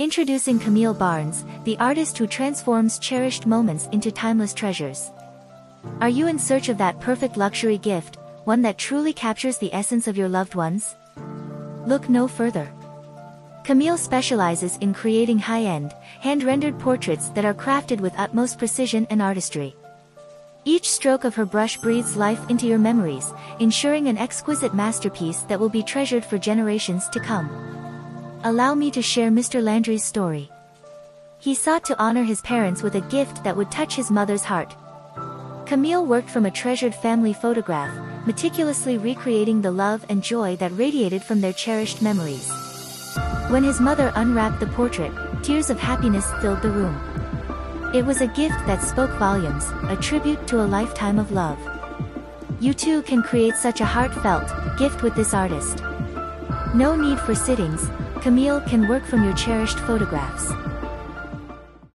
Introducing Camille Barnes, the artist who transforms cherished moments into timeless treasures. Are you in search of that perfect luxury gift, one that truly captures the essence of your loved ones? Look no further. Camille specializes in creating high-end, hand-rendered portraits that are crafted with utmost precision and artistry. Each stroke of her brush breathes life into your memories, ensuring an exquisite masterpiece that will be treasured for generations to come. Allow me to share Mr. Landry's story. He sought to honor his parents with a gift that would touch his mother's heart. Camille worked from a treasured family photograph, meticulously recreating the love and joy that radiated from their cherished memories. When his mother unwrapped the portrait, tears of happiness filled the room. It was a gift that spoke volumes, a tribute to a lifetime of love. You too can create such a heartfelt gift with this artist. No need for sittings, Camille can work from your cherished photographs.